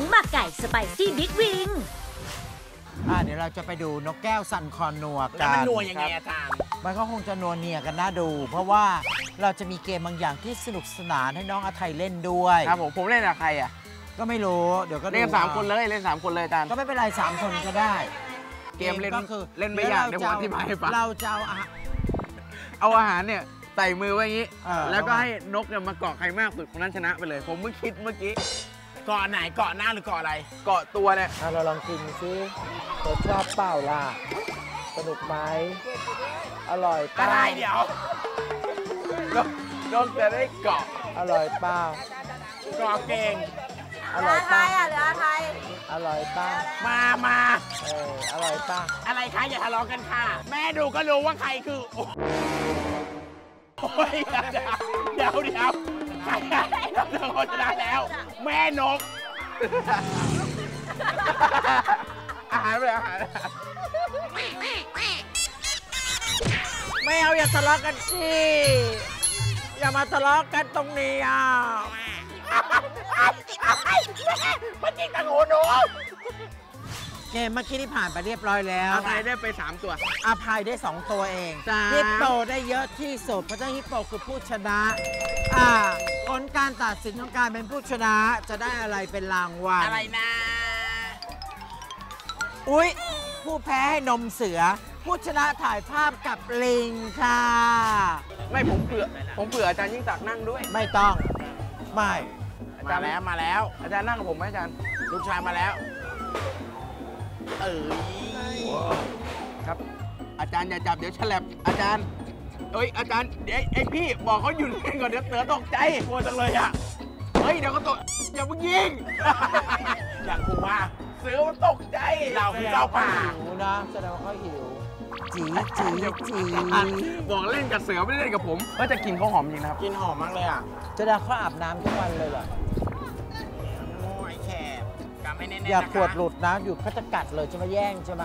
งหมักไก่สไปซี่บิ๊กวิงอ่าเดี๋ยวเราจะไปดูนกแก้วสันคอนัวแล้วกัมันนนัวยังไงอาจารย์มันก็คงจะนัวเนียกันน่าดู เพราะว่าเราจะมีเกมบางอย่างที่สนุกสนานให้น้องอาไทยเล่นด้วย ครับผมผมเล่นกับใครอะ ก็ไม่รู้เดี๋ยวก็ดูเล่นกันสามคนเลยเล่นสามคนเลยอาจารย์ก็ไม่เป็นไรสามคนก็ได้ เกมเล่นก็คือเล่นไม่ยากเดี๋ยวผมอธิบายให้ฟังเราจะเอาอะเอาอาหารเนี่ยใส่มือไว้อย่างนี้เออแล้วก็ให้นกเนี่ยมาเกาะใครมากสุดคนนั้นชนะไปเลย ผมเพิ่งคิดเมื่อกี้เกาะไหนเกาะหน้าหรือเกาะอะไร เกาะตัวเนี่ยอะเราลองกินซิรสชอบเปล่าล่ะ สนุกไหมอร่อยเปอะล่าไรเดี๋ยวนกนกจะได้เกาะ อร่อยเปล่าเกาะเก่ง อร่อยเปล่าเหลือไทยอร่อยเปล่ามามาเอออร่อยเปล่าอะไรคะอย่าทะเลาะกันค่ะ แม่ดูก็รู้ว่าใครคือ โอ้ยเดี๋ยวเดี๋ยว ใครได้เราเจอชนะแล้ว แม่นก อาหารไปอาหารไม่เอาอย่าทะเลาะกันสิอย่ามาทะเลาะกันตรงนี้อะมันจริงตังหูหนูเกมเมื่อกี้ที่ผ่านไปเรียบร้อยแล้ว อาหารได้ไป 3 ตัว อาภัยได้ 2 ตัวเองฮิปโปได้เยอะที่สุดเพราะเจ้าฮิปโปคือผู้ชนะ อ่า ผลการตัดสินของการเป็นผู้ชนะจะได้อะไรเป็นรางวัลอะไรนะ อุ๊ย ผู้แพ้ให้นมเสือ ผู้ชนะถ่ายภาพกับลิงค่ะ ไม่ผมเผื่อ ผมเผื่ออาจารย์ยิ่งศักดิ์นั่งด้วย ไม่ต้อง ไม่ อามาจารย์แล้วมาแล้ว อาจารย์นั่งกับผมไหมอาจารย์ ลูกชายมาแล้ว เอ้ยครับ อาจารย์อย่าจับเดี๋ยวฉลับอาจารย์ เอ้ยอาจารย์เดี๋ยวไอยพี่บอกเขาหยุดเล่นก่อนเดี๋ยวเสือตกใจกลัวจังเลยอะ เฮ้ยเดี๋ยวก็ตกอย่าเพิ่งยิง อย่างกูว่าเสือมันตกใจเราคือเจ้าป่าหิวนะแสดงว่าเขาหิวจีจีจีบอกเล่นกับเสือไม่ได้เล่นกับผมก็จะกินข้าวหอมจริงนะครับ กินหอมมากเลยอะจะได้เขาอาบน้ำทุกวันเลยเหรอโอ้ยแคบกำ ไม่แน่ๆอย่านะคะขวดหลุดนะอยู่เขาจะกัดเลยจะมาแย่งใช่ไหม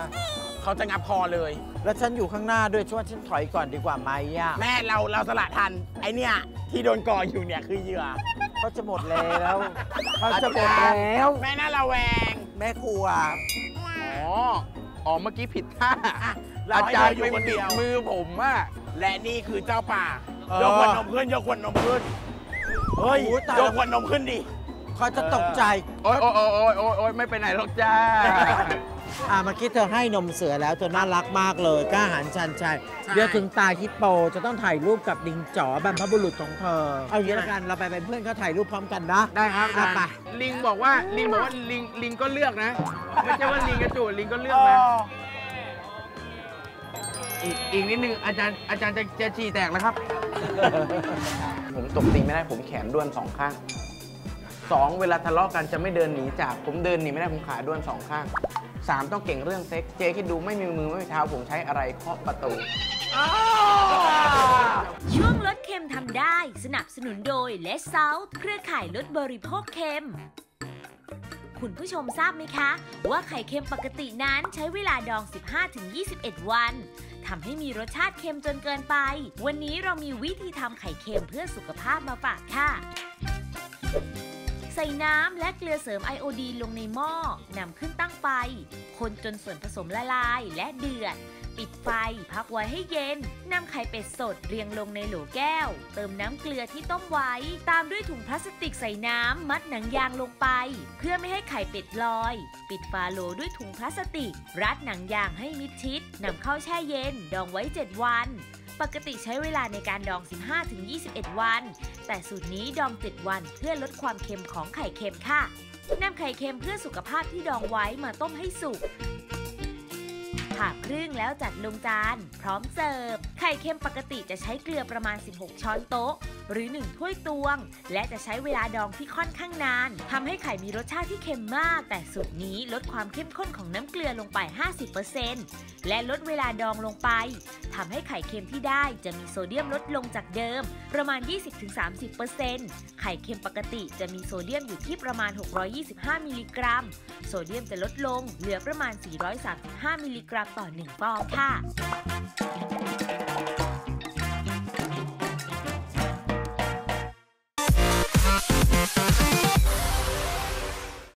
เขาจะงับคอเลย แล้วฉันอยู่ข้างหน้าด้วยช่วยฉันถอยก่อนดีกว่าไหมย่ะแม่เราเราสละทันไอเนี่ยที่โดนก่ออยู่เนี่ยคือเหยื่อเขาจะหมดแล้วเขาจะหมดแล้วแม่น่าระแวง แม่ครัวอ๋ออ๋อเมื่อกี้ผิดท่าเราอาให้จารเธอย์อยู่ไปคนบิเดีดยวมือผมอะและนี่คือเจ้าป่าเออยกขวดนมขึ้นยกขวดนมขึ้นเฮ้ยโอ้ยตายยแล้วกขวดนมขึ้นดิ เขาจะตกใจโอ๊ยโอ๊ยโอ๊ยโอ๊ยโอ๊ยโอ๊ยไม่ไปไหนหรอกจ้า อ่าเมื่อกี้เธอให้นมเสือแล้วเธอน่ารักมากเลยกล้าหาญชันชัยใช่เดี๋ยวถึงตาฮิปโปจะต้องถ่ายรูปกับลิงจ๋อบรรพบุรุษของเธอ เอาอย่างนี้ละกันเราไปเป็นเพื่อนเขาถ่ายรูปพร้อมกันนะ ได้ครับอาอะจารย์ไป ลิงบอกว่าลิงบอกว่าลิงลิงก็เลือกนะ ไม่ใช่ว่าลิงกระจูดลิงก็เลือกนะอีกอีกนิดนึงอาจารย์อาจารย์จะจะฉี่แตกแล้วครับ ผมตบตีไม่ได้ผมแขนด้วนสองข้าง สองเวลาทะเลาะกันจะไม่เดินหนีจากผมเดินหนีไม่ได้ผมขาด้วนสองข้างสามต้องเก่งเรื่องเซ็กเจ๊คิดดูไม่มีมือไม่มีเท้าผมใช้อะไรเคาะประตูช่วงลดเค็มทำได้สนับสนุนโดยเลสเซาเครือข่ายลดบริโภคเค็ม คุณผู้ชมทราบไหมคะ ว่าไข่เค็มปกตินั้นใช้เวลาดอง 15-21 วันทำให้มีรสชาติเค็มจนเกินไป วันนี้เรามีวิธีทำไข่เค็มเพื่อสุขภาพมาฝากค่ะ ใส่น้ำและเกลือเสริมไอโอดีนลงในหม้อนำขึ้นตั้งไฟ คนจนส่วนผสมละลายและเดือด ปิดไฟ พักไว้ให้เย็นนำไข่เป็ดสดเรียงลงในโหลแก้ว เติมน้ำเกลือที่ต้มไว้ ตามด้วยถุงพลาสติกใส่น้ำมัดหนังยางลงไป เพื่อไม่ให้ไข่เป็ดลอย ปิดฝาโหลด้วยถุงพลาสติก รัดหนังยางให้มิดชิดนำเข้าแช่เย็น ดองไว้ 7 วัน ปกติใช้เวลาในการดอง 15-21 วัน แต่สูตรนี้ดองติดวันเพื่อลดความเค็มของไข่เค็มค่ะนำไข่เค็มเพื่อสุขภาพที่ดองไว้มาต้มให้สุก ผ่าครึ่งแล้วจัดลงจาน พร้อมเสิร์ฟ ไข่เค็มปกติจะใช้เกลือประมาณ 16 ช้อนโต๊ะ หรือ 1 ถ้วยตวง และจะใช้เวลาดองที่ค่อนข้างนานทำให้ไข่มีรสชาติที่เค็มมาก แต่สูตรนี้ลดความเข้มข้นของน้ำเกลือลงไป 50%และลดเวลาดองลงไปทำให้ไข่เค็มที่ได้จะมีโซเดียมลดลงจากเดิม ประมาณ 20-30%ไข่เค็มปกติจะมีโซเดียมอยู่ที่ประมาณ 625 มิลลิกรัม โซเดียมจะลดลงเหลือประมาณ 435 มิลลิกรัมต่อ 1 ฟองค่ะ